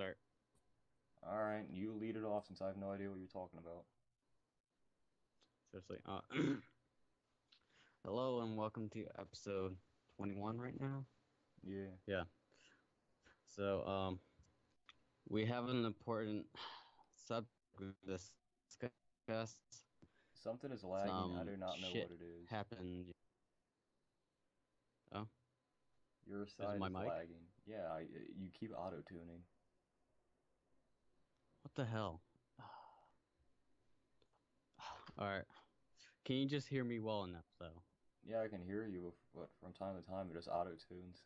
start. All right, you lead it off since I have no idea what you're talking about. Seriously. Uh, hello and welcome to episode 21 right now. Yeah. Yeah. So, um, we have an important subject to discuss. Something is lagging. I do not know what it is. Happened. Oh, Your side my is mic? lagging. Yeah, I, you keep auto tuning. What the hell? Alright. Can you just hear me well enough, though? Yeah, I can hear you, but from time to time it just auto tunes.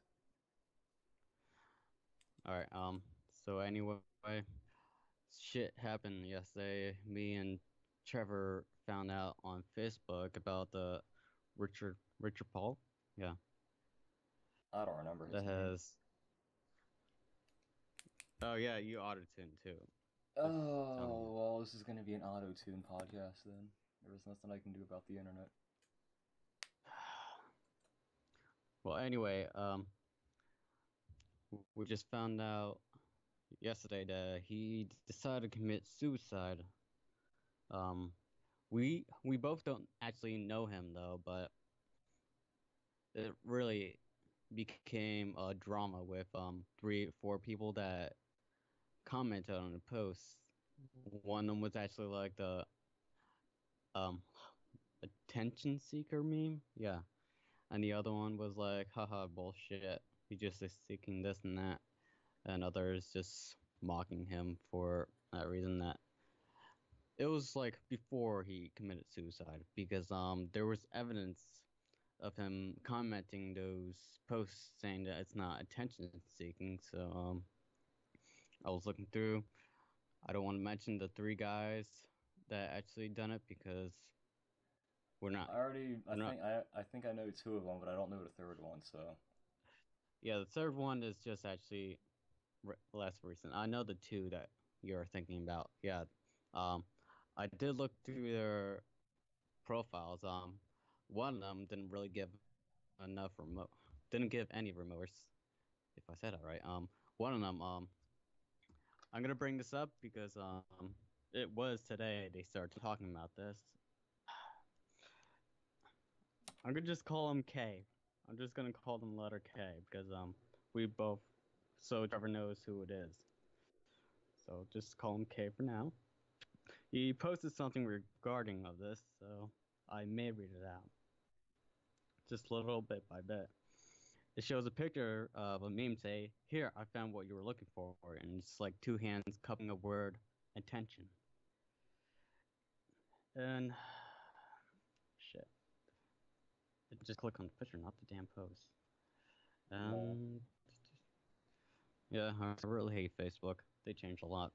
Alright, um, so anyway, shit happened yesterday. Me and Trevor found out on Facebook about the Richard Richard Paul. Yeah, I don't remember his that name. has. Oh yeah, you auto tune too. Oh well, this is gonna be an auto tune podcast then. There is nothing I can do about the internet. Well, anyway, um, we just found out yesterday that he decided to commit suicide. Um, we we both don't actually know him though, but it really became a drama with um three four people that commented on the post. One of them was actually like the um attention seeker meme, yeah and the other one was like, haha, bullshit. He just is seeking this and that, and others just mocking him for that reason. That it was like before he committed suicide because um there was evidence of him commenting those posts saying that it's not attention seeking. So um I was looking through. I don't want to mention the three guys that actually done it because we're not I already, I think, I, I think I know two of them, but I don't know the third one. So Yeah, the third one is just actually re- less recent. I know the two that you're thinking about. Yeah, um, I did look through their profiles. Um, one of them didn't really give enough remote, didn't give any remorse, if I said that right. Um, one of them, um, I'm gonna bring this up because um, it was today they started talking about this. I'm gonna just call him K. I'm just gonna call them letter K because um we both so Trevor knows who it is. So just call him K for now. He posted something regarding of this, so I may read it out. Just little bit by bit. It shows a picture of a meme say, Here, I found what you were looking for and it's like two hands cupping a word attention. And shit. Just click on the picture, not the damn post. Um, yeah, I really hate Facebook. They changed a lot.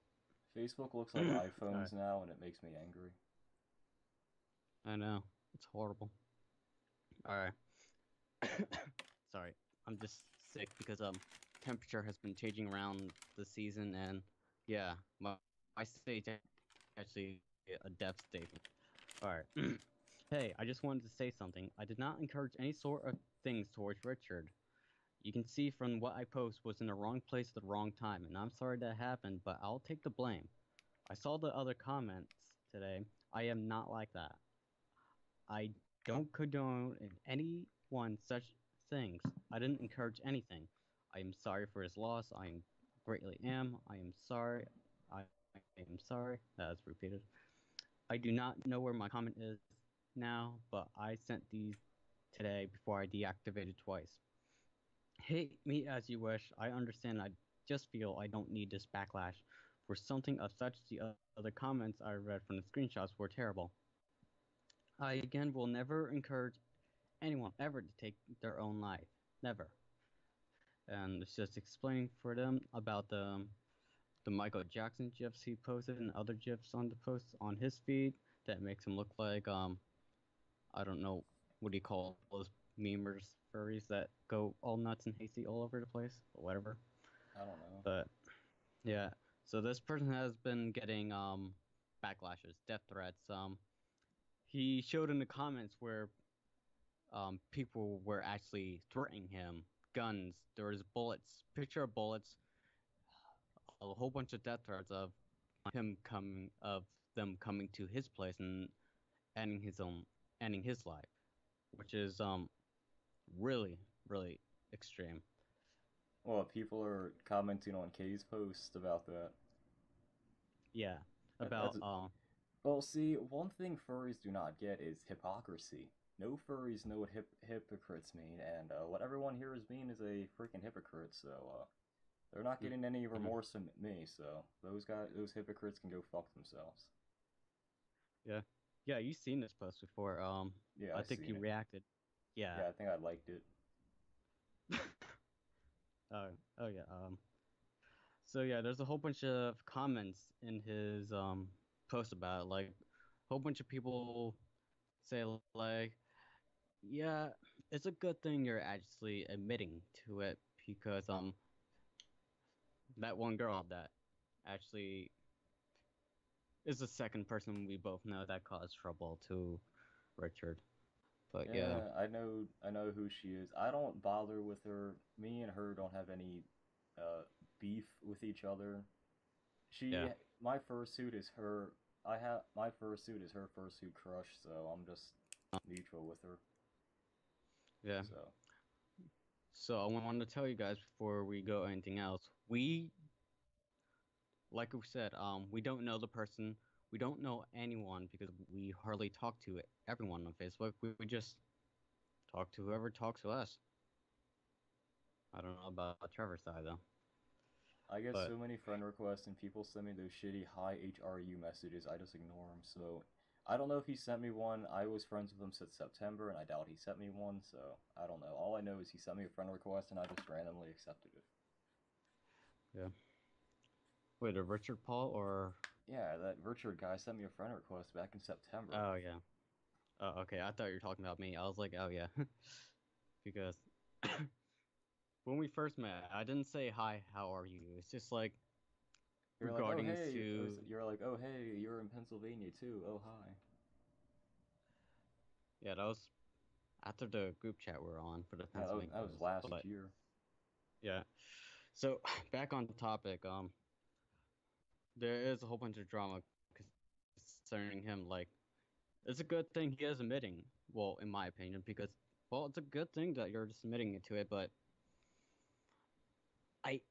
Facebook looks like iPhones now, and it makes me angry. I know. It's horrible. Alright. Sorry. I'm just sick because um temperature has been changing around the season and yeah, my my state actually a death statement. Alright. hey, I just wanted to say something. I did not encourage any sort of things towards Richard. You can see from what I post was in the wrong place at the wrong time, and I'm sorry that happened, but I'll take the blame. I saw the other comments today. I am not like that. I don't condone anyone such things. I didn't encourage anything. I am sorry for his loss. I am greatly am. I am sorry. I, I am sorry. That is repeated. I do not know where my comment is now, but I sent these today before I deactivated twice. Hate me as you wish. I understand. I just feel I don't need this backlash for something of such. The other comments I read from the screenshots were terrible. I again will never encourage anyone ever to take their own life. Never. And it's just explaining for them about the um, the Michael Jackson gifs he posted and other gifs on the posts on his feed that makes him look like um I don't know what do you call those memers furries that go all nuts and hasty all over the place or whatever. I don't know. But yeah, so this person has been getting um backlashes, death threats. Um, he showed in the comments where um people were actually threatening him, guns. There was bullets, picture of bullets, a whole bunch of death threats of him coming of them coming to his place and ending his own ending his life, which is um really really extreme. Well, people are commenting on Kay's post about that. Yeah, about um Well, see, one thing furries do not get is hypocrisy. No furries know what hip- hypocrites mean, and uh, what everyone here is mean is a freaking hypocrite. So uh, they're not getting any remorse from me. So those guys, those hypocrites can go fuck themselves. yeah yeah, you've seen this post before. Um, Yeah, I I've think you it. reacted. Yeah, Yeah. I think I liked it. Oh, oh yeah. Um, so yeah, there's a whole bunch of comments in his um post about it. Like, a whole bunch of people say like, yeah, it's a good thing you're actually admitting to it because um, that one girl that actually is the second person we both know that caused trouble to Richard. But yeah. I know, I know who she is. I don't bother with her. Me and her don't have any uh, beef with each other. She, Yeah. my fursuit is her. I have my fursuit is her fursuit crush, so I'm just neutral with her. Yeah. So So I wanted to tell you guys before we go anything else. We, like we said, um, we don't know the person. We don't know anyone because we hardly talk to everyone on Facebook. We, we just talk to whoever talks to us. I don't know about Trevor's side though. I get But- so many friend requests and people send me those shitty hi HRU messages. I just ignore them. So I don't know if he sent me one. I was friends with him since September, and I doubt he sent me one. So I don't know. All I know is he sent me a friend request, and I just randomly accepted it. Yeah. Wait, a Richard Paul or? Yeah, that Richard guy sent me a friend request back in September. Oh yeah. Oh okay. I thought you were talking about me. I was like, oh yeah, because when we first met, I didn't say hi. How are you? It's just like you're regarding like, oh, hey. to- You're like, oh hey, you're in Pennsylvania too. Oh hi. Yeah, that was after the group chat we were on for the Yeah, that was, Pennsylvania. that was last but- year. Yeah. So back on the topic, um, there is a whole bunch of drama concerning him. Like, it's a good thing he is admitting. Well, in my opinion, because well, it's a good thing that you're just admitting it to it. But I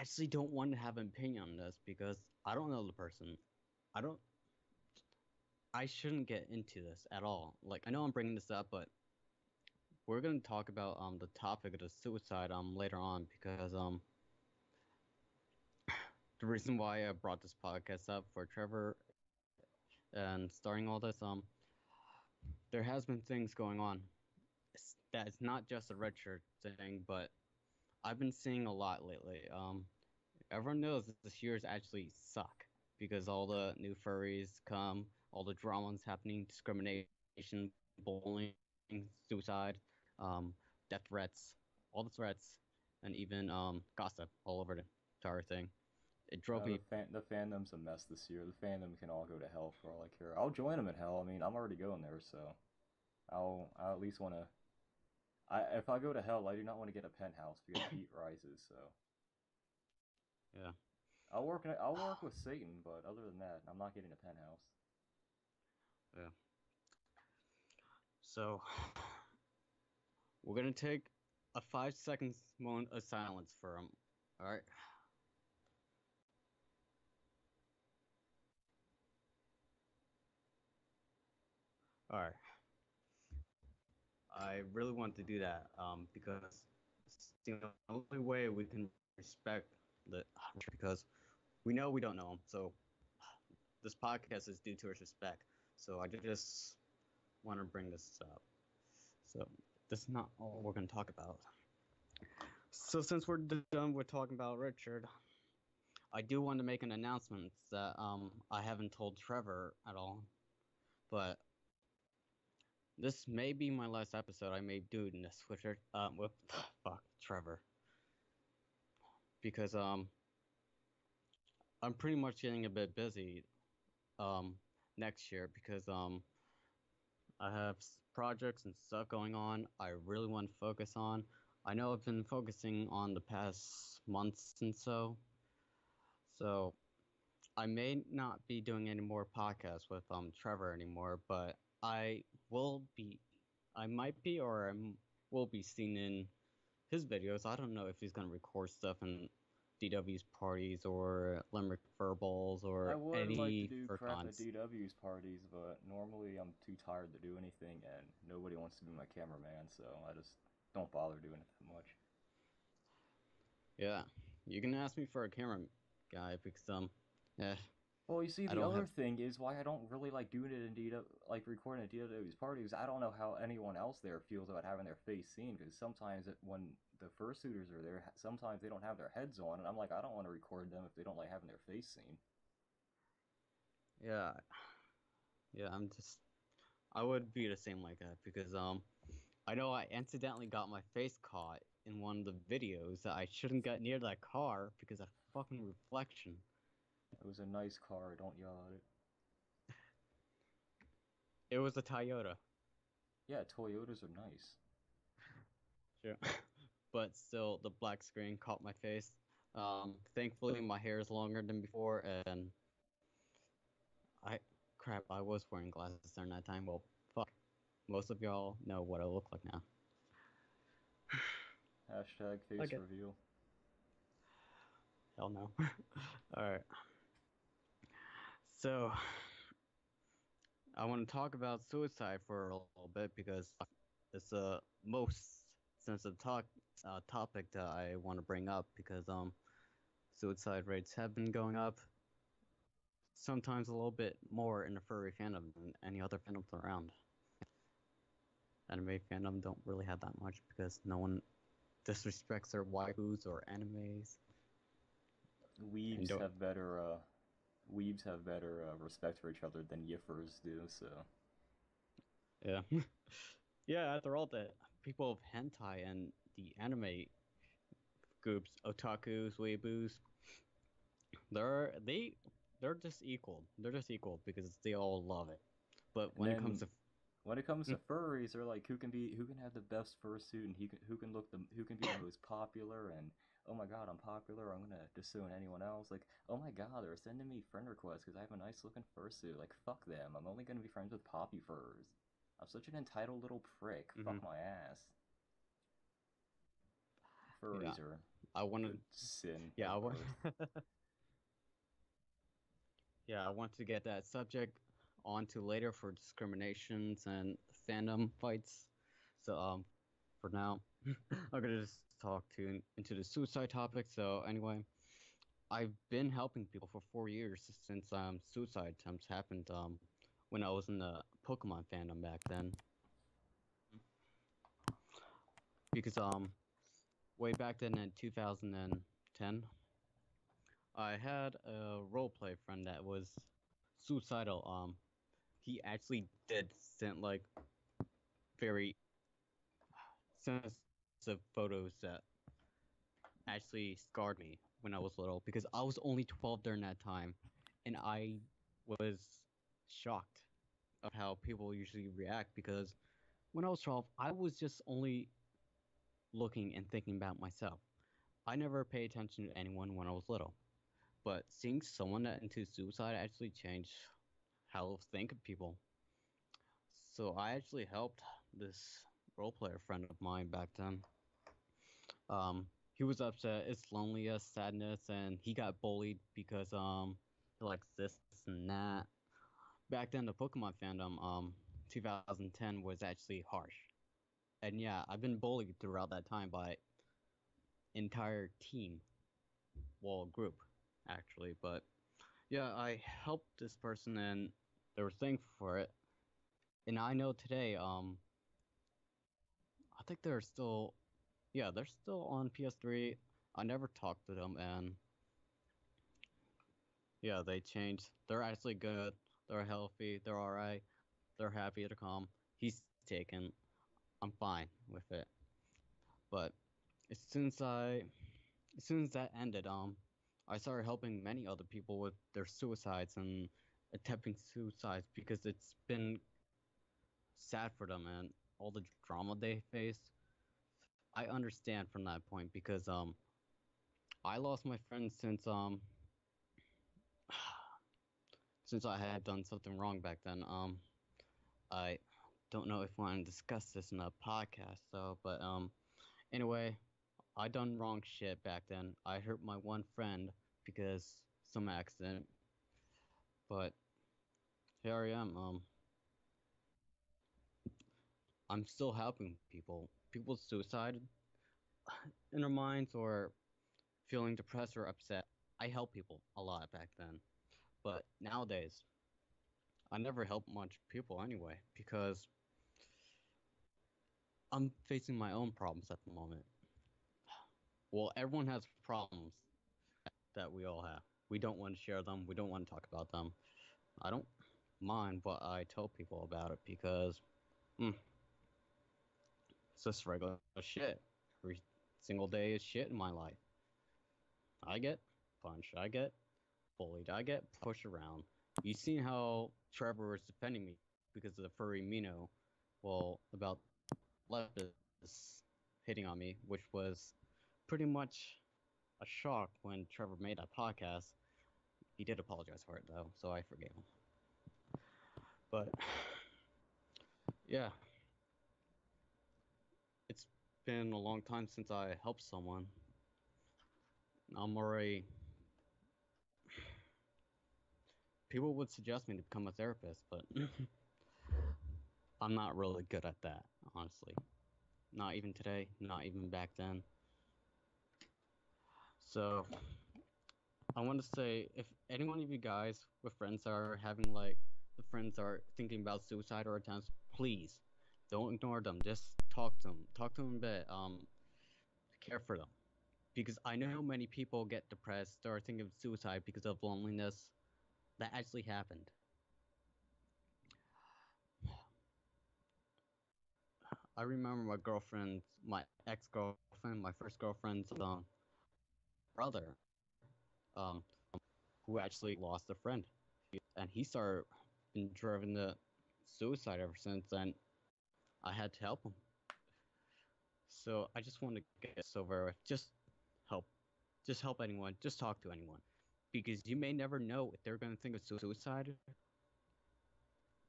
actually don't want to have an opinion on this because I don't know the person. I don't. I shouldn't get into this at all. Like, I know I'm bringing this up, but we're gonna talk about um the topic of the suicide um later on because um the reason why I brought this podcast up for Trevor and starting all this um there has been things going on that it's not just a red shirt thing but I've been seeing a lot lately um everyone knows that this year's actually suck because all the new furries come all the dramas happening discrimination bullying suicide um, death threats, all the threats, and even um, gossip all over the entire thing. It drove Uh, me. the, fan- the fandom's a mess this year. The fandom can all go to hell for all I care. I'll join them in hell. I mean, I'm already going there, so I'll I'll at least want to. I if I go to hell, I do not want to get a penthouse because heat rises. So Yeah. I'll work. I'll work with Satan, but other than that, I'm not getting a penthouse. Yeah. So we're gonna take a five seconds moment of silence for him. All right. All right. I really want to do that um, because the only way we can respect the because we know we don't know him. So this podcast is due to respect. So I just want to bring this up. So this is not all we're going to talk about. So since we're done with talking about Richard, I do want to make an announcement that um I haven't told Trevor at all, but this may be my last episode I may do in this with Ri- um with fuck Trevor because um I'm pretty much getting a bit busy um next year because um I have projects and stuff going on I really want to focus on. I know I've been focusing on the past months and so. So, I may not be doing any more podcasts with um Trevor anymore, but I will be. I might be, or I will be seen in his videos. I don't know if he's gonna record stuff in DW's parties or Limerick Furballs or I would any like to do crap at DW's parties, but normally I'm too tired to do anything, and nobody wants to be my cameraman, so I just don't bother doing it that much. Yeah, you can ask me for a camera guy because um, yeah, Well, you see, the other have- thing is why I don't really like doing it in DW, like recording at DW's parties. I don't know how anyone else there feels about having their face seen, because sometimes it, when the fursuiters are there, sometimes they don't have their heads on, and I'm like, I don't want to record them if they don't like having their face seen. yeah, yeah. I'm just, I would be the same like that because um, I know I accidentally got my face caught in one of the videos that I shouldn't get near that car because of fucking reflection. It was a nice car, don't yell at it. It was a Toyota. Yeah, Toyotas are nice. Sure. but still, the black screen caught my face. Um, thankfully, my hair is longer than before, and I crap, I was wearing glasses during that time. Well, fuck. Most of y'all know what I look like now. Hashtag face Okay. reveal. Hell no. All right. So, I want to talk about suicide for a little bit because it's the most sensitive talk uh, topic that I want to bring up because um, suicide rates have been going up. Sometimes a little bit more in the furry fandom than any other fandom around. Anime fandom don't really have that much because no one disrespects their waifus or animes. Weebs have better, uh, weebs have better uh, respect for each other than yiffers do, so. Yeah. yeah, after all, the people of hentai and the anime groups, otakus, weeaboos, they're they they're just equal. They're just equal because they all love it. But when it comes to When it comes to furries, they're like who can be who can have the best fursuit and who can who can look the who can be the most popular and oh my god I'm popular I'm gonna disown anyone else like oh my god they're sending me friend requests because I have a nice looking fursuit like fuck them I'm only gonna be friends with poppy furs. I'm such an entitled little prick fuck Mhm. my ass. Furries I wanted sin yeah, I want Yeah, I want to get that subject onto later for discriminations and fandom fights. So um for now, I'm gonna just talk to into the suicide topic. So anyway, I've been helping people for four years since um suicide attempts happened um when I was in the Pokemon fandom back then. Because um way back then in 2010, I had a roleplay friend that was suicidal. Um, he actually did send like very sensitive photos that actually scarred me when I was little because I was only 12 during that time, and I was shocked of how people usually react because when I was 12, I was just only looking and thinking about myself. I never paid attention to anyone when I was little but seeing someone that into suicide actually changed how I think of people. So I actually helped this role player friend of mine back then. Um, he was upset. It's loneliness, sadness, and he got bullied because um he likes this and that. Back then, the Pokemon fandom, um, 2010 was actually harsh. And yeah, I've been bullied throughout that time by entire team, well, group actually. But yeah, I helped this person and they were thankful for it. And I know today, um, think they're still, yeah, they're still on PS3. I never talked to them and yeah, they changed. They're actually good. They're healthy. They're alright. They're happy. to come. He's taken. I'm fine with it. But as soon as I, as soon as that ended, um, I started helping many other people with their suicides and attempting suicides because it's been sad for them and all the drama they face. I understand from that point because um I lost my friend since um since I had done something wrong back then, um, I don't know if I want to discuss this in a podcast though, but um, anyway, I done wrong shit back then. I hurt my one friend because some accident, but here I am. Um, I'm still helping people. People's suicide in their minds or feeling depressed or upset. I help people a lot back then, but nowadays, I never help much people anyway because I'm facing my own problems at the moment. Well, everyone has problems that we all have. We don't want to share them. We don't want to talk about them. I don't mind, but I tell people about it because mm, it's just regular shit. Every single day is shit in my life. I get punched. I get bullied. I get pushed around. You seen how Trevor was defending me because of the furry Amino? Well, about leftists hitting on me, which was pretty much a shock when Trevor made that podcast. He did apologize for it though, so I forgave him. But yeah, been a long time since I helped someone. I'm already. People would suggest me to become a therapist, but I'm not really good at that, honestly. Not even today, not even back then. So, I want to say if any one of you guys with friends are having like the friends are thinking about suicide or attempts, please don't ignore them. Just talk to them. Talk to them a bit. Um, care for them, because I know many people get depressed or thinking of suicide because of loneliness. That actually happened. I remember my girlfriend, my ex girlfriend, my first girlfriend's um, brother, um, who actually lost a friend, and he started been driven to suicide ever since. And I had to help him. So I just want to get this over with. Just help, just help anyone. Just talk to anyone, because you may never know if they're going to think of suicide.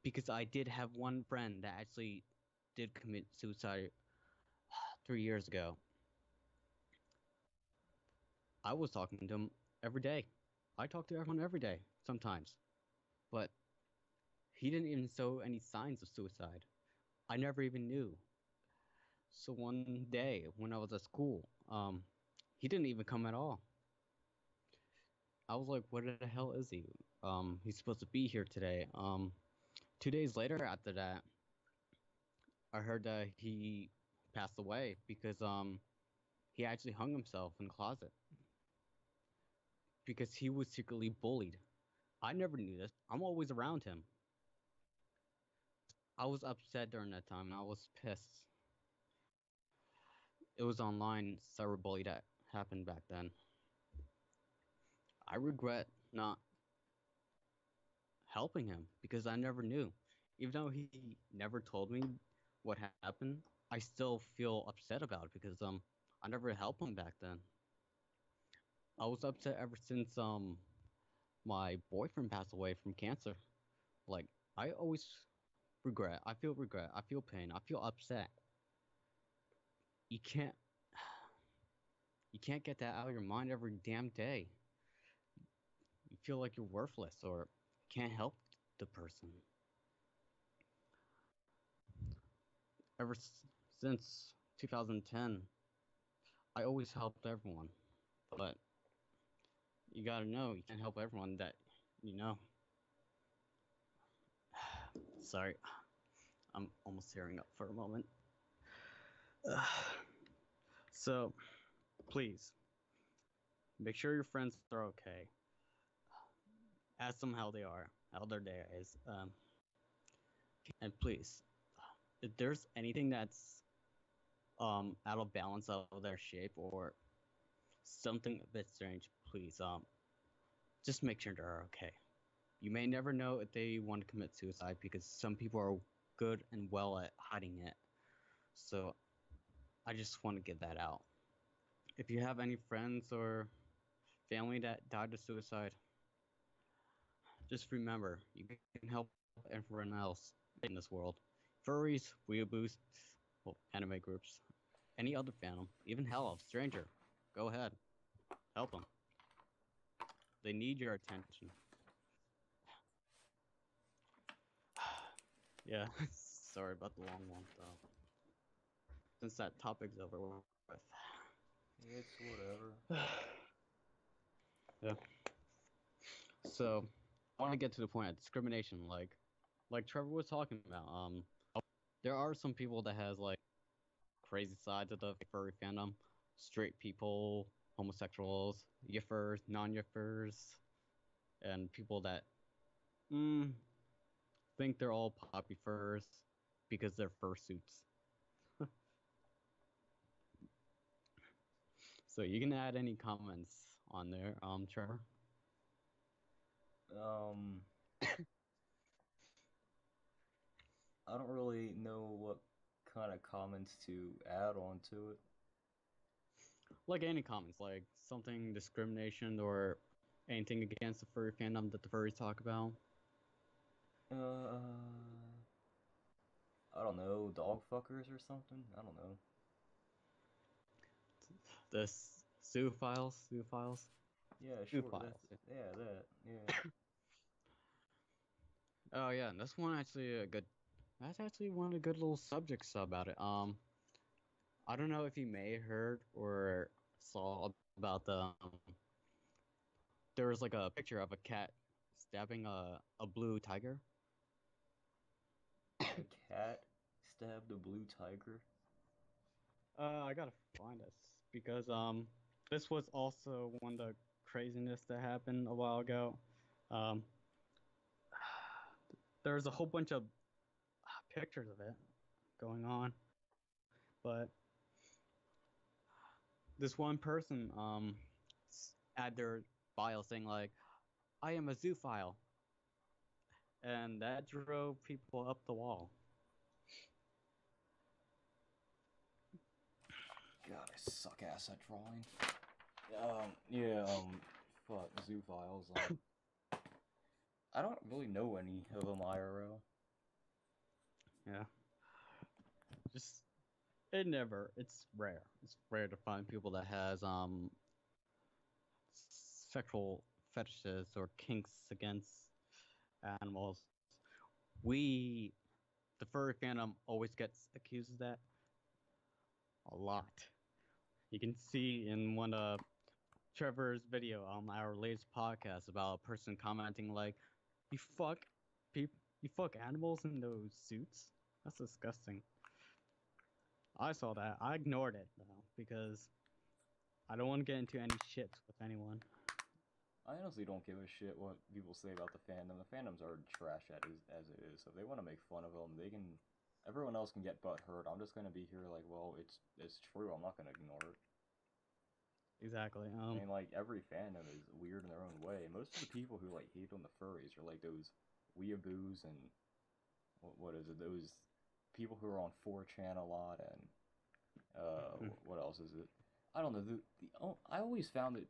Because I did have one friend that actually did commit suicide three years ago. I was talking to him every day. I talk to everyone every day, sometimes. But he didn't even show any signs of suicide. I never even knew. So one day when I was at school, um, he didn't even come at all. I was like, where the hell is he? Um, he's supposed to be here today. Um, two days later after that, I heard that he passed away because um he actually hung himself in the closet because he was secretly bullied. I never knew this. I'm always around him. I was upset during that time and I was pissed. It was online cyberbully that happened back then. I regret not helping him because I never knew. Even though he never told me what happened, I still feel upset about it because um I never helped him back then. I was upset ever since um my boyfriend passed away from cancer. Like I always regret. I feel regret. I feel pain. I feel upset. You can't you can't get that out of your mind every damn day. You feel like you're worthless or can't help the person. ever since 2010, I always helped everyone. But you gotta know, you can't help everyone that you know. Sorry, I'm almost tearing up for a moment. so, please, make sure your friends are okay. Ask them how they are, how their day is. Um, and please, if there's anything that's um out of balance of their shape or something a bit strange, please um just make sure they're okay. You may never know if they want to commit suicide because some people are good and well at hiding it. So I just want to get that out. If you have any friends or family that died of suicide, just remember, you can help everyone else in this world. Furries, weeaboos, well, anime groups, any other fandom, even hell, stranger. Go ahead, help them. They need your attention. yeah, sorry about the long one, though. Since that topic's over with. It's whatever. yeah. So, I want to get to the point of discrimination. Like, like Trevor was talking about. Um, there are some people that has like crazy sides of the furry fandom. Straight people, homosexuals, yiffers, non-yiffers, and people that mm, think they're all poppy furs because they're fursuits. So you can add any comments on there, um, Trevor. Um, I don't really know what kind of comments to add on to it. Like any comments, like something discrimination or anything against the furry fandom that the furries talk about. Uh, I don't know, dog fuckers or something. I don't know. The zoophiles, Sue files. Yeah, Sue sure. files. Yeah, that. Yeah. Oh yeah, and this one actually a good. That's actually one of the good little subjects about it. Um, I don't know if you may have heard or saw about the. Um, there was like a picture of a cat stabbing a a blue tiger. a cat stabbed a blue tiger. Uh, I gotta find this because um, this was also one of the craziness that happened a while ago. Um, there's a whole bunch of pictures of it going on, but this one person um had their bio saying like, "I am a zoophile," and that drove people up the wall. God, I suck ass at drawing. Um, yeah, um, fuck, zoophiles. Um, I don't really know any of them IRL. Yeah. Just it never it's rare. It's rare to find people that has um sexual fetishes or kinks against animals. We the furry fandom always gets accused of that a lot. You can see in one of Trevor's video on our latest podcast about a person commenting like, "You fuck people, you fuck animals in those suits." That's disgusting. I saw that. I ignored it though because I don't want to get into any shits with anyone. I honestly don't give a shit what people say about the fandom. The fandoms are trash as, as it is. So if they want to make fun of them, they can. Everyone else can get butt hurt. I'm just gonna be here like, well, it's it's true. I'm not gonna ignore it. Exactly. I Um. mean, like every fandom is weird in their own way. Most of the people who like hate on the furries are like those weeaboos and what, what is it? Those people who are on 4chan a lot and uh, Mhm. what else is it? I don't know. The, the oh, I always found it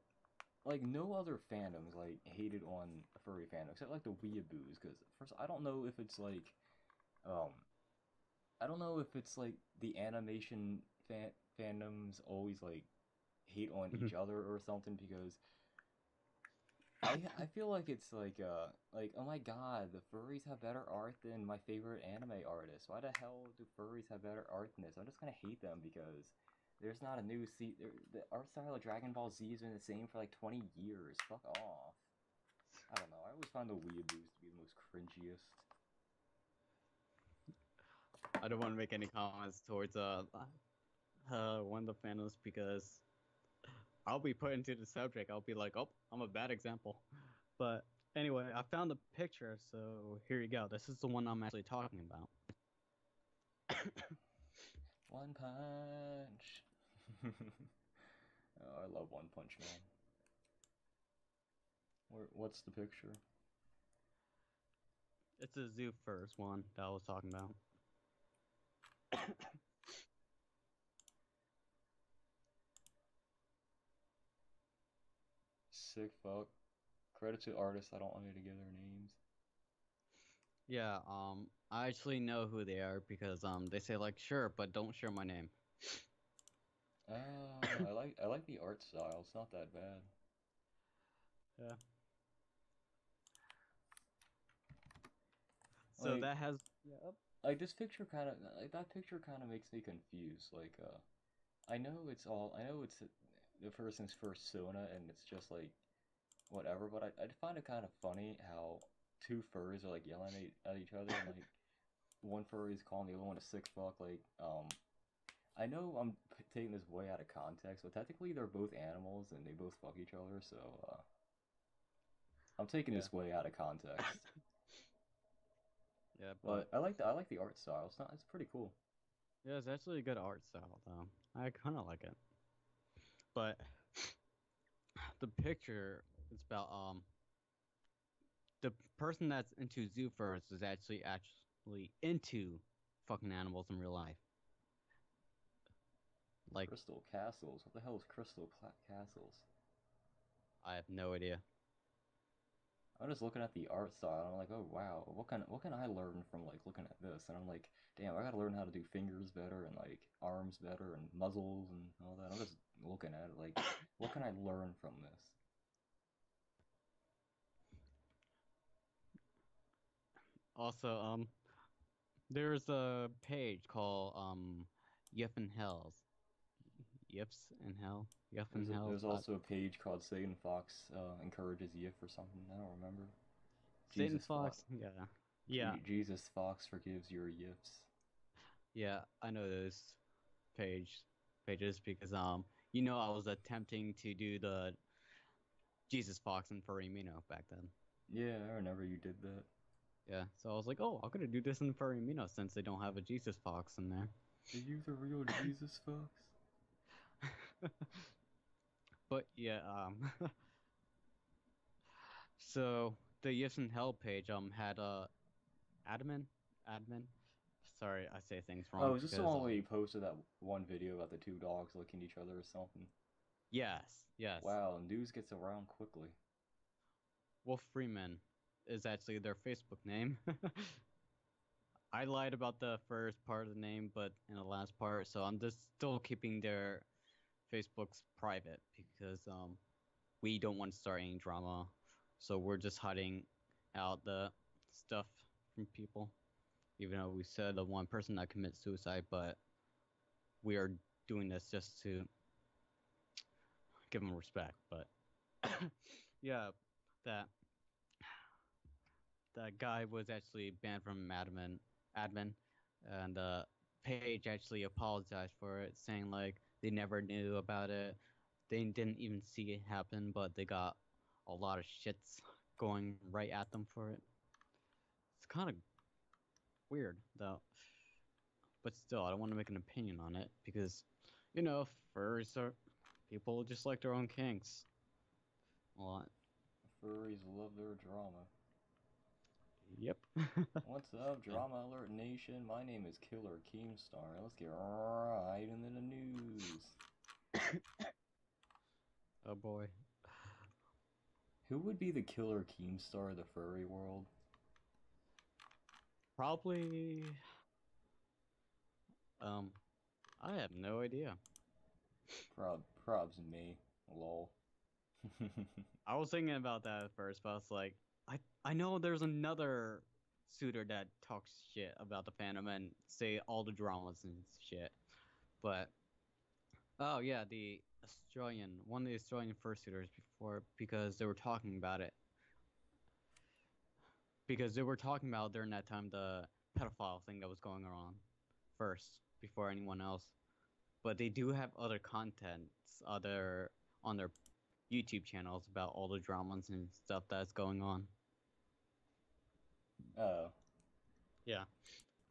like no other fandoms like hated on a furry fandom except like the weeaboos because first I don't know if it's like um I don't know if it's like the animation fan fandoms always like hate on each other or something because I I feel like it's like uh like oh my god the furries have better art than my favorite anime artist why the hell do furries have better art than this? I'm just gonna hate them because there's not a new se- there, the art style of Dragon Ball Z has been the same for like 20 years. Fuck off. I don't know. I always find the weeaboos to be the most cringiest I don't want to make any comments towards uh, uh one of the fandoms because I'll be put into the subject. I'll be like, oh, I'm a bad example. But anyway, I found the picture, so here you go. This is the one I'm actually talking about. One Punch oh, I love One Punch Man Where, what's the picture It's a zoo first one that I was talking about. Sick fuck. Credit to artists. I don't want me to give their names. Yeah, um, I actually know who they are because um they say like sure, but don't share my name. Uh, I like I like the art style. It's not that bad. Yeah. So Like- that has yeah. Like this picture kind of like that picture kind of makes me confused. Like, uh, I know it's all I know it's the person's fursona and it's just like whatever, but I I find it kind of funny how two furries are like yelling at, at each other and like one furry is calling the other one a sick fuck. Like, um, I know I'm p- taking this way out of context, but technically they're both animals and they both fuck each other, so uh, I'm taking this way out of context. Yeah, But I like the I like the art style. It's not it's pretty cool. Yeah, it's actually a good art style, though. I kind of like it. But the picture is about um the person that's into zoo first is actually actually into fucking animals in real life. Like Crystal Castles. What the hell is Crystal Cla- Castles? I have no idea. I'm just looking at the art style and I'm like, oh wow, what can what can I learn from like looking at this? And I'm like, damn, I gotta learn how to do fingers better and like arms better and muzzles and all that. I'm just looking at it like, what can I learn from this? Also, um, there's a page called um, and Hells. Yips and Hell. Yif and There's, a- Hell. there's also a page called Satan Fox uh, encourages Yif or something. I don't remember. Satan Jesus Fo- Fox. Yeah. Yeah. Jesus Fox forgives your Yifs. Yeah, I know those page pages because um you know I was attempting to do the Jesus Fox and Furry Amino back then. Yeah, I remember you did that. Yeah, so I was like, oh, I'm gonna do this in Furry Amino since they don't have a Jesus Fox in there. Are you the real Jesus Fox? but yeah, um so the Yes and Hell page um had a admin admin. Sorry, I say things wrong. Oh, is this the one where you posted that one video about the two dogs licking each other or something? Yes, yes. Wow, news gets around quickly. Wolf Freeman is actually their Facebook name. I lied about the first part of the name, but in the last part, so I'm just still keeping their Facebooks private because um we don't want to start any drama, so we're just hiding out the stuff from people. Even though we said the one person that commits suicide, but we are doing this just to give them respect. But yeah, that that guy was actually banned from admin admin and the page actually apologized for it saying like they never knew about it. They didn't even see it happen but they got a lot of shits going right at them for it. It's kind of weird though. But still i don't want to make an opinion on it because you know furries are people just like their own kinks a lot. Furries love their drama. Yep. What's up, Drama Alert Nation? My name is Killer Keemstar. Let's get right into the news. oh boy. Who would be the Killer Keemstar of the furry world? Probably. Um, I have no idea. Prob, probs me. Lol. I was thinking about that at first, but I was like, I know there's another suitor that talks shit about the fandom and say all the dramas and shit, but oh yeah, the Australian one of the Australian fursuiters before because they were talking about it because they were talking about during that time the pedophile thing that was going on first before anyone else, but they do have other contents other on their YouTube channels about all the dramas and stuff that's going on. Oh. Yeah.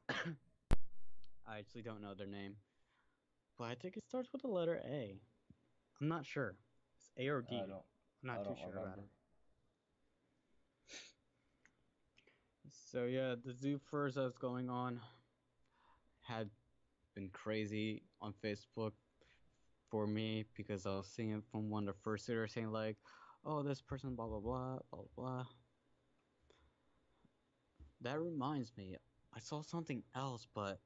I actually don't know their name. But I think it starts with the letter A. I'm not sure. It's A or D. I I'm don't. not I too sure remember. about it. So yeah, the zoo furs that's going on had been crazy on Facebook for me because I was seeing it from one of the fursuiters saying like, oh, this person, blah blah blah, blah blah. That reminds me, I saw something else, but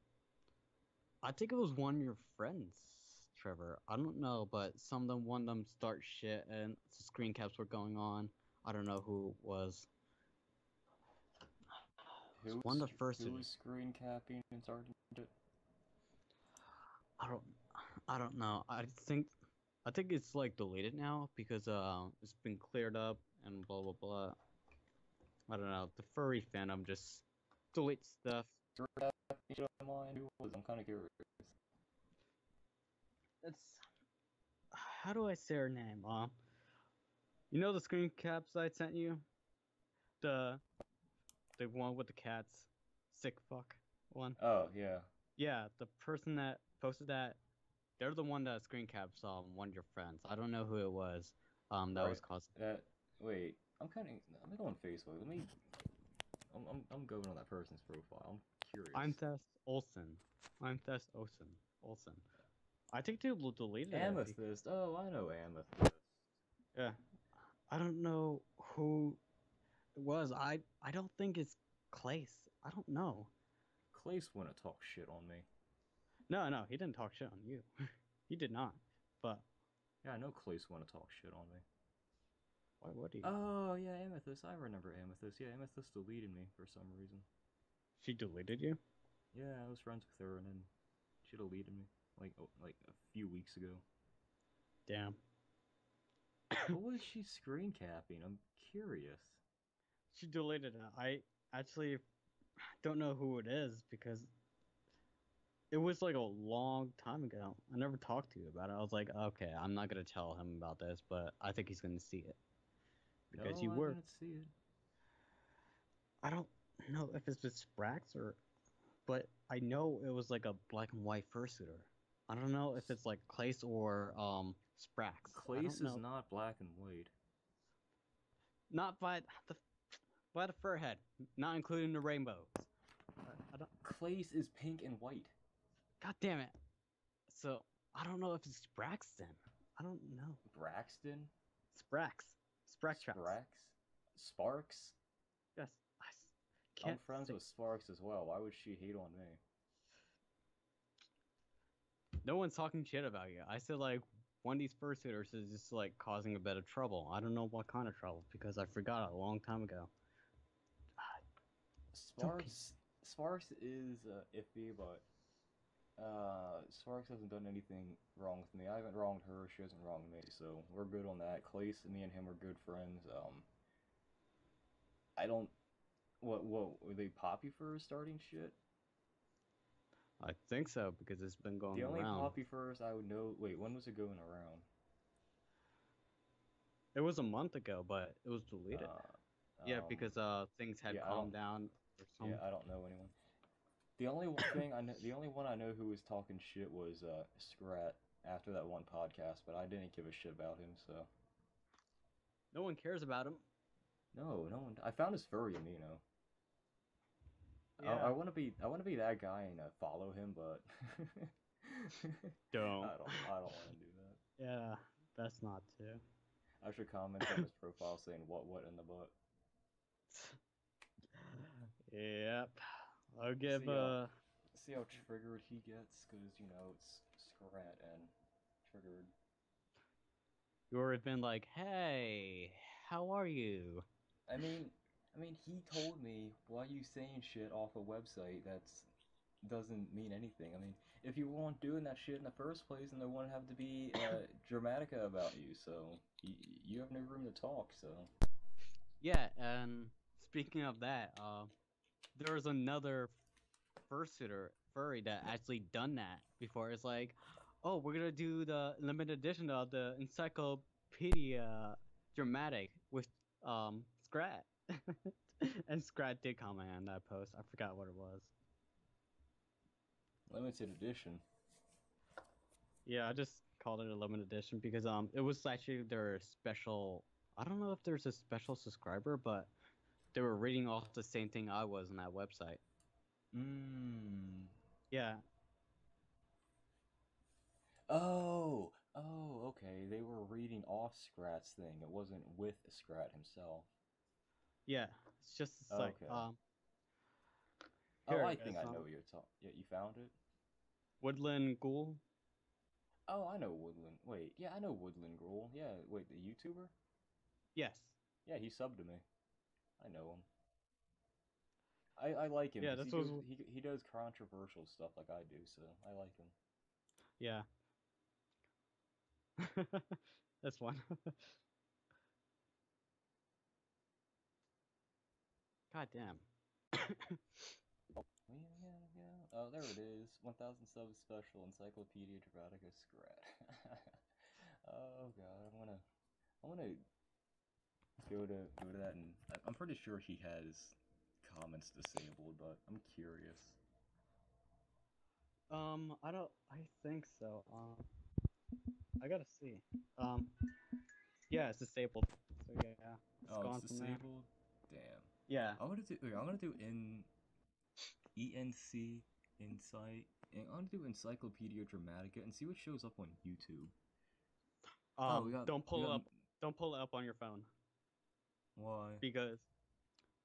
I think it was one of your friends, Trevor. I don't know, but some of them, one of them start shit, and screen caps were going on. I don't know who it was. Who one of the first who was screen capping and starting to I don't, I don't know. I think, I think it's like deleted now because uh, it's been cleared up and blah blah blah. I don't know. The furry fandom just deletes stuff. screen capping shit online? I'm kind of curious. It's how do I say her name? Um, you know the screen caps I sent you, the the one with the cats, sick fuck one. Oh yeah. Yeah, the person that posted that, they're the one that screen caps um one of your friends. I don't know who it was. Um, that was Right. caused. That wait, I'm kind of. I'm going on Facebook. Let me. I'm, I'm I'm going on that person's profile. I'm curious. I'm Tess Olsen. I'm Tess Olsen. Olsen. I think they deleted it. Amethyst. Oh, I know Amethyst. Yeah. I don't know who it was. I I don't think it's Clace. I don't know. Clace wanna talk shit on me. No, no, he didn't talk shit on you. he did not. But Yeah, I know Clace wanna talk shit on me. Why would he? Oh yeah, Amethyst. I remember Amethyst. Yeah, Amethyst deleted me for some reason. she deleted you? Yeah, I was friends with her, and then she deleted me like oh, like a few weeks ago. Damn. what was she screen capping? I'm curious. She deleted it. I actually don't know who it is because it was like a long time ago. I never talked to you about it. I was like, okay, I'm not gonna tell him about this, but I think he's gonna see it because no, you I were. didn't see it. I don't know if it's with Sprax or, but I know it was like a black and white fursuiter. I don't know if it's like Clace or um Sprax. I Clace is not black and white. not by the by the fur head, not including the rainbows. I, I don't. Clace is pink and white. God damn it! So I don't know if it's Braxton. I don't know. Braxton. Sprax. Sprax Trax. Sprax. Sparks. Yes. I am can't friends say- with Sparks as well. Why would she hate on me? No one's talking shit about you. I said like one of these fursuiters is just like causing a bit of trouble. I don't know what kind of trouble because I forgot a long time ago. Okay. Sparks. Sparks is uh, iffy, but uh, Sparks hasn't done anything wrong with me. I haven't wronged her. She hasn't wronged me, so we're good on that. Clace and me and him are good friends. Um, I don't. What? What? Were they Poppy for starting shit? I think so because it's been going the only around. Poppy Furs I would know. Wait, when was it going around? It was a month ago, but it was deleted. Uh, yeah, um, because uh things had yeah, calmed down or something. Yeah, I don't know anyone. The only one thing I know, the only one I know who was talking shit was uh, Scrat after that one podcast, but I didn't give a shit about him. So No one cares about him. no, no one. I found his furry Amino. Yeah. I, I want to be, I want to be that guy and uh, follow him, but Don't. I don't, I don't want to do that. Yeah, that's not too. I should comment on his profile saying what, what in the butt. Yep. I'll give See, uh, uh See how triggered he gets, cause you know it's Scrat and triggered. you would have been like, hey, how are you? I mean, I mean, he told me why you saying shit off a website that's doesn't mean anything. I mean, if you weren't doing that shit in the first place, then there wouldn't have to be uh, Dramatica about you. So you, you have no room to talk. So Yeah, and speaking of that, uh, there was another fursuiter furry that actually done that before. It's like, oh, we're gonna do the limited edition of the Encyclopedia Dramatica with um Scrat, and Scrat did comment on that post. I forgot what it was. limited edition. Yeah, I just called it a limited edition because um it was actually their special. I don't know if there's a special subscriber, but they were reading off the same thing I was on that website. Mmm. Yeah, Oh, Oh, okay. They were reading off Scrat's thing. It wasn't with Scrat himself. Yeah, it's just a site. Okay. Um, Oh, Here I think I um, know what you're talking. Yeah, you found it. Woodland Ghoul. Oh, I know Woodland. Wait, yeah, I know Woodland Ghoul. Yeah, wait, the YouTuber? Yes. Yeah, he subbed to me. I know him. I, I like him. Yeah, that's he, was- he he does controversial stuff like I do, so I like him. Yeah. That's one. God damn. Yeah, yeah, yeah. Oh, there it is. 1000 subs special Encyclopedia Dramatica Scrat. oh god, I wanna, I wanna go to go to that and I'm pretty sure he has comments disabled, but I'm curious. Um, I don't. I think so. Um, I gotta see. Um, yeah, it's disabled. So yeah, it's oh, it's disabled. Damn. Yeah. I'm gonna do. wait, I'm gonna do in ENC Insight. and I'm gonna do Encyclopedia Dramatica and see what shows up on YouTube. Um, oh, we got. don't pull it got- up. Don't pull it up on your phone Why? because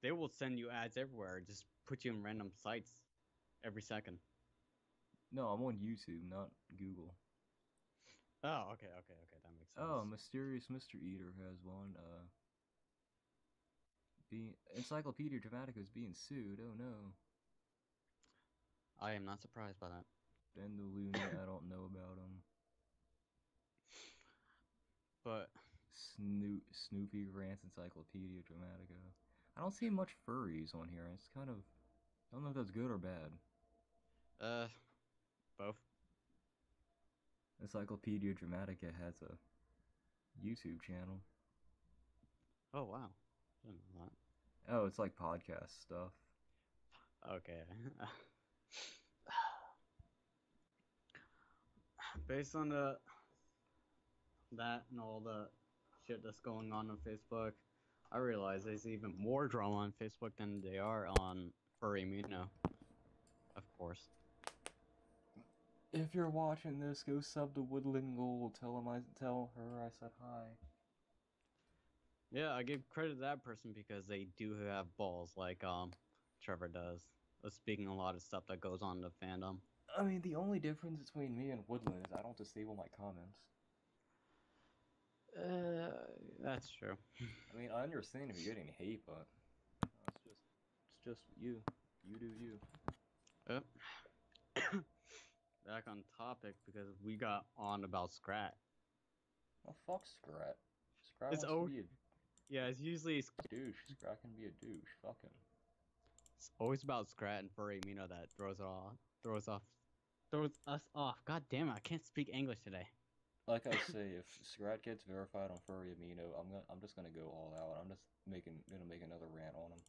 they will send you ads everywhere. Just put you in random sites every second. No, I'm on YouTube, not Google. Oh, okay, okay, okay. That makes sense. Oh, Mysterious Mr. Enter has one. Uh, being Encyclopedia Dramatica is being sued. Oh no. I am not surprised by that. Ben the Looney, I don't know about him. But Snoop Snoopy Rants Encyclopedia Dramatica. I don't see much furries on here. It's kind of I don't know if that's good or bad. uh, both. Encyclopedia Dramatica has a YouTube channel. Oh wow. Didn't know that. Oh, it's like podcast stuff. Okay. Based on the that and all the shit that's going on on Facebook, I realize there's even more drama on Facebook than they are on Furry. Of course. If you're watching this, go sub to Woodland Ghoul. Tell him I tell her I said hi. Yeah, I give credit to that person because they do have balls like um Trevor does. Speaking a lot of stuff that goes on in the fandom. I mean, the only difference between me and Woodland is I don't disable my comments. Uh, that's true. I mean, I understand if you're getting hate, but uh, it's just it's just you. You do you. Yep. Back on topic because we got on about Scrat. Oh fuck Scrat. Scrat It's wants be a Yeah, it's usually it's, douche. Scrat can be a douche. Fuck him. it's always about Scrat and Furry Amino that throws it off, throws off, throws us off. God damn it, I can't speak English today. Like I say, if Scrat gets verified on Furry Amino, I'm gonna I'm just gonna go all out. I'm just making gonna make another rant on him.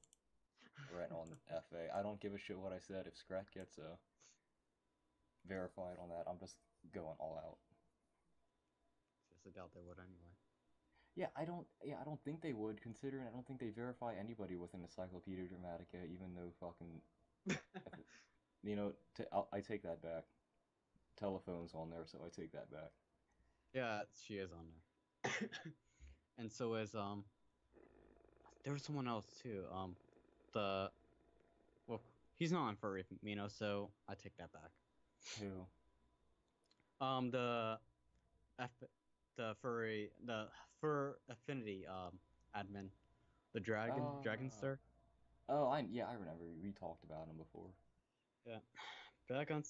Rant on FA. I don't give a shit what I said. If Scrat gets uh, verified on that, I'm just going all out. Just a doubt they would anyway. Yeah, I don't. Yeah, I don't think they would, considering I don't think they verify anybody with an Encyclopedia Dramatica, even though fucking, you know, t- I'll, I take that back. Telephone's on there, so I take that back. Yeah, she is on there. and so is um there was someone else too. Um the well he's not on Furry Amino, so I take that back. Who? Um the F the furry the fur affinity um admin. The dragon dragon Ah. star. Oh, I yeah, I remember. We talked about him before. Yeah. Back on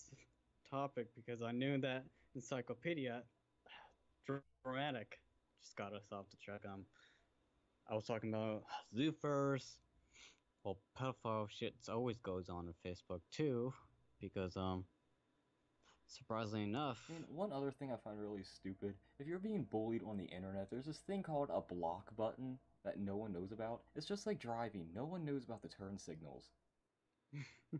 topic because I knew that encyclopedia dramatic just got us off the track. Um, I was talking about zoo first. Well, pedophile shit always goes on on Facebook too, because um, surprisingly enough, mean, one other thing I find really stupid: if you're being bullied on the internet, there's this thing called a block button that no one knows about. It's just like driving; no one knows about the turn signals.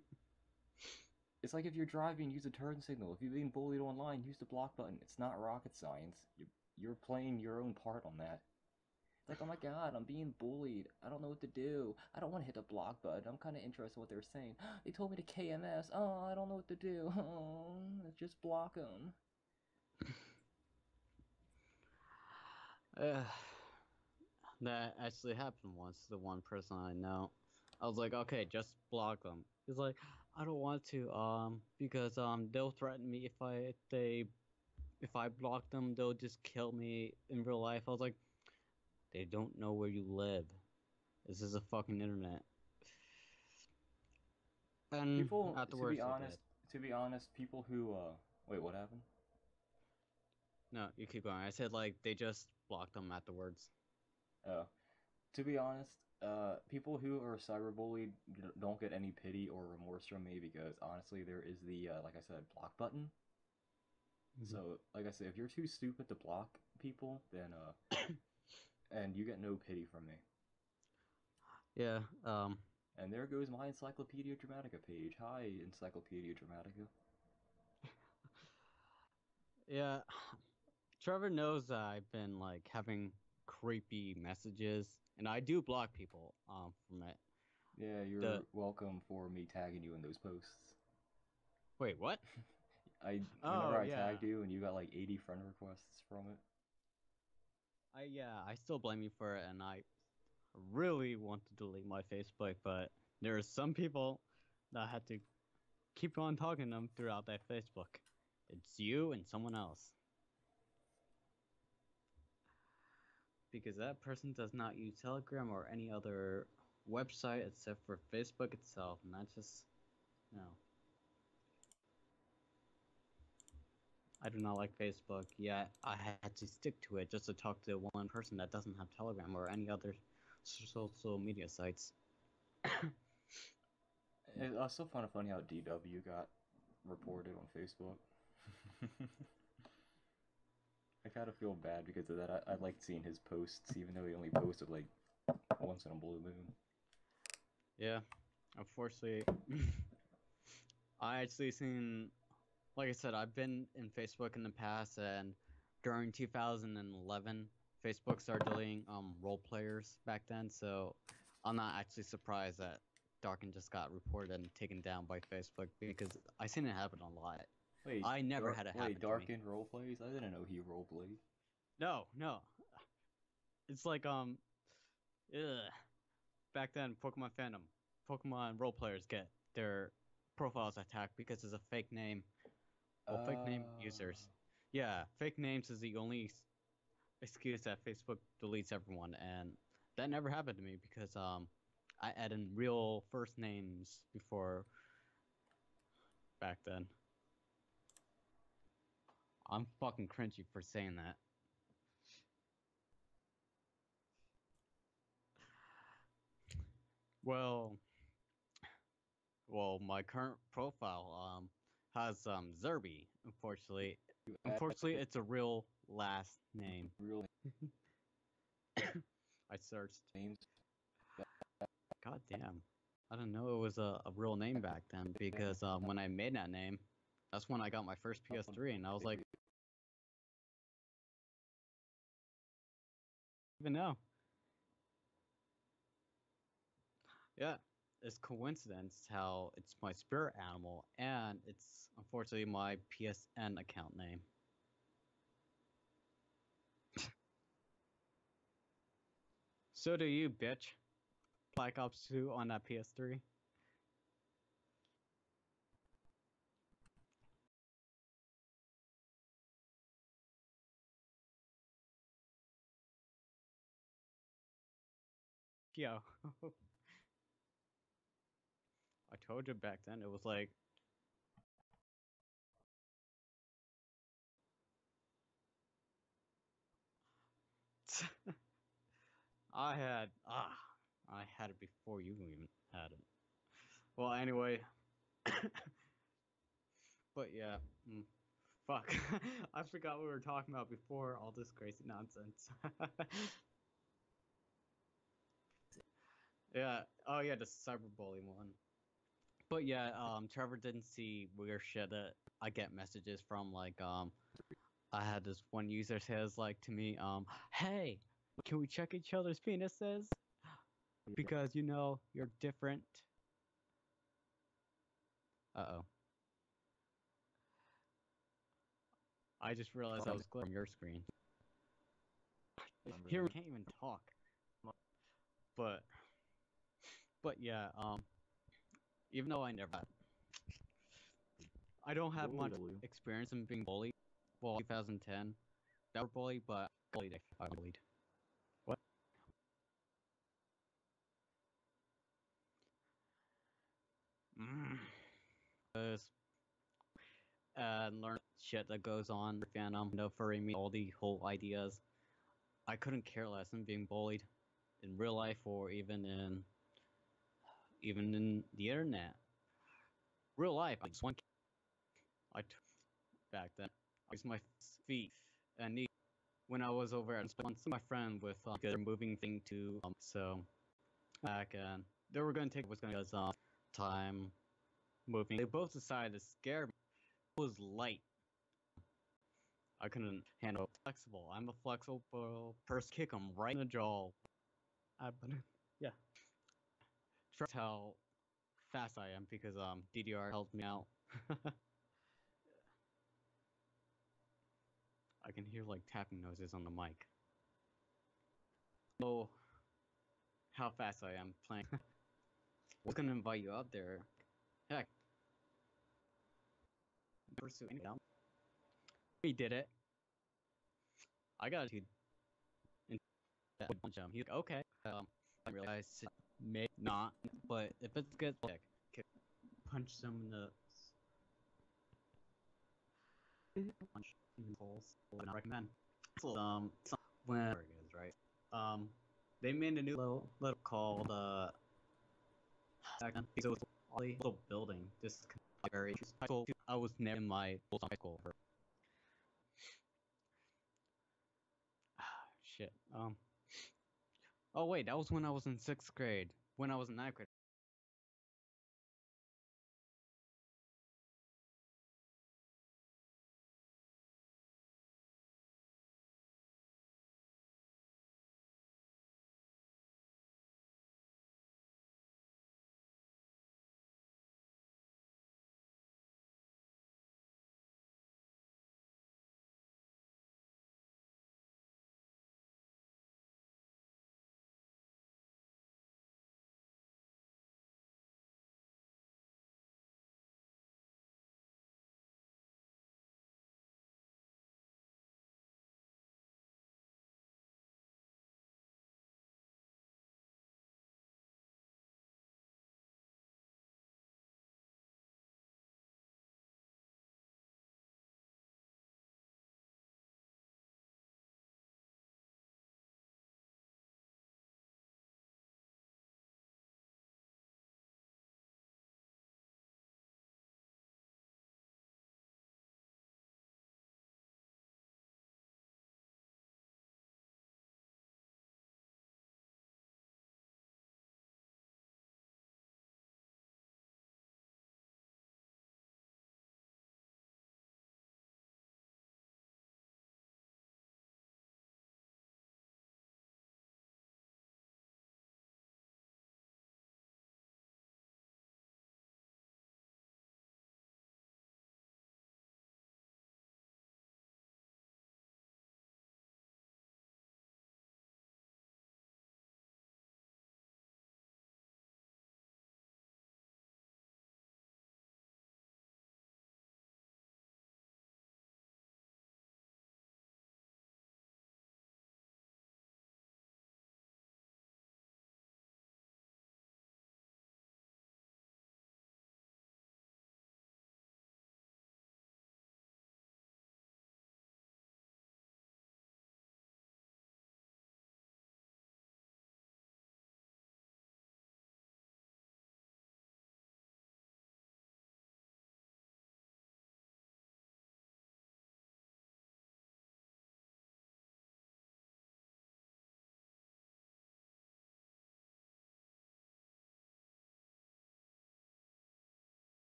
It's like if you're driving, use a turn signal. If you're being bullied online, use the block button. It's not rocket science. You're, you're playing your own part on that. It's like, oh my god, I'm being bullied. I don't know what to do. I don't want to hit the block button. I'm kind of interested in what they're saying. They told me to KMS. Oh, I don't know what to do. Oh, just block them. Uh, that actually happened once. The one person I know, I was like, okay, just block them. He's like, I don't want to, um, because um, they'll threaten me if I if they if I block them, they'll just kill me in real life. I was like, they don't know where you live. This is a fucking internet. And People, to be honest, to be honest, people who uh, wait, what happened? no, you keep going. I said like they just blocked them afterwards. Uh, to be honest, uh, people who are cyberbullied don't get any pity or remorse from me because honestly, there is the uh, like I said, block button. Mhm. So, like I said, if you're too stupid to block people, then uh, and you get no pity from me. Yeah. Um. And there goes my Encyclopedia Dramatica page. Hi, Encyclopedia Dramatica. Yeah, Trevor knows that I've been like having creepy messages, and I do block people um from it. Yeah, you're The- welcome for me tagging you in those posts. Wait, what? I Oh, whenever I yeah. tagged you and you got like 80 friend requests from it. I yeah, I still blame you for it, and I really want to delete my Facebook, but there are some people that had to keep on talking to them throughout that Facebook. It's you and someone else. Because that person does not use Telegram or any other website except for Facebook itself, and that's just no. I do not like Facebook, yet I had to stick to it just to talk to one person that doesn't have Telegram or any other social media sites. It, I still find it funny how DW got reported on Facebook. I kind of feel bad because of that. I, I liked seeing his posts, even though he only posted like once in a blue moon. Yeah, unfortunately, I actually seen, like I said, I've been in Facebook in the past, and during 2011, Facebook started deleting um role players back then. So I'm not actually surprised that Darkin just got reported and taken down by Facebook because I seen it happen a lot. Wait, I never had a happen Wait, me. Role plays? I didn't know he role played. No, no. It's like um, ugh. Back then, Pokemon fandom, Pokemon role players get their profiles attacked because it's a fake name. Well, fake name users. Ah. Yeah, fake names is the only excuse that Facebook deletes everyone, and that never happened to me because um, I added real first names before. Back then. I'm fucking cringy for saying that. Well, well, my current profile um has um Zerby. Unfortunately, unfortunately, it's a real last name. real I searched. names. God damn, I didn't know it was a, a real name back then because um when I made that name, that's when I got my first PS3, and I was like, even know. Yeah, it's coincidence how it's my spirit animal and it's unfortunately my PSN account name. so do you, bitch. Black Ops 2 on that PS3. Yo. I told you back then, it was like. I had. Ah. I had it before you even had it. Well, anyway. but yeah. Mm, fuck. I forgot what we were talking about before all this crazy nonsense. Yeah. Oh yeah, the cyberbullying one. But yeah, um, Trevor didn't see weird shit that I get messages from. Like, um, I had this one user says like to me, um, "Hey, can we check each other's penises? Because you know you're different." Uh oh. I just realized I was glitching on your screen. Here we can't even talk. But, but yeah, um, even though I never, I don't have much experience in being bullied. Well, 2010, that was bullied, but bullied. I bullied. What? Mm. And learn shit that goes on fandom, no furry me, all the whole ideas. I couldn't care less than being bullied in real life or even in even in the internet. Real life, I just want I t- back then I used my feet and knee when I was over at one my friend with um, their moving thing to um, so back and they were gonna take was gonna because um time moving. They both decided to scare me. It was light. I couldn't handle flexible. I'm a flexible person. Kick him right in the jaw. I, Trust how fast I am because um DDR helped me out. I can hear like tapping noises on the mic. Oh, how fast I am playing. We're gonna invite you up there. Heck. Any down. He did it. I got to punch him. He's like, okay. Um, I realized may not, but if it's good, kick, punch some in the punch in holes. Would not recommend. So, um, whenever it is, right? Um, they made a new little, little called uh. So it's a little building. This is very. I was never in my old high school. For, shit. Um. Oh wait, that was when I was in sixth grade. When I was in ninth grade.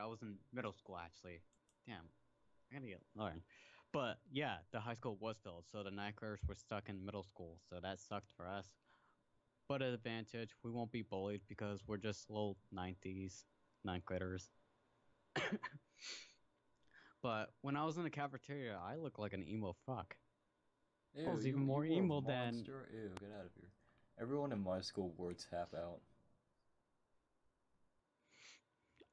I was in middle school actually. Damn, I gotta get learn. But yeah, the high school was filled, so the ninth graders were stuck in middle school, so that sucked for us. But at advantage, we won't be bullied because we're just little 90s ninth graders. but when I was in the cafeteria, I looked like an emo fuck. Ew, was you- even more emo than- Ew, get out of here. Everyone in my school wore tap out.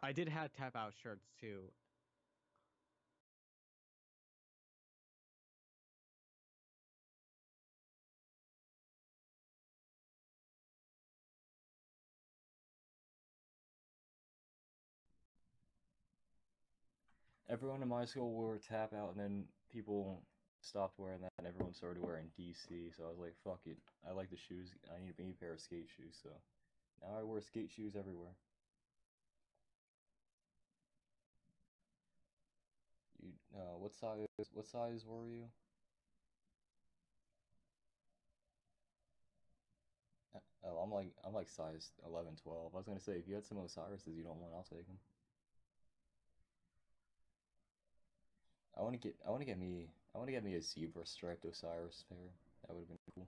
I did have tap out shirts too. Everyone in my school wore tap out, and then people stopped wearing that, and everyone started wearing DC. So I was like, "Fuck it! I like the shoes. I need a pair of skate shoes." So now I wear skate shoes everywhere. You, uh, what size? What size were you? Uh, Oh, I'm like I'm like size 11, 12. I was gonna say if you had some Osiris's you don't want, I'll take them. I want to get I want to get me I want to get me a zebra striped Osiris pair. That would have been cool.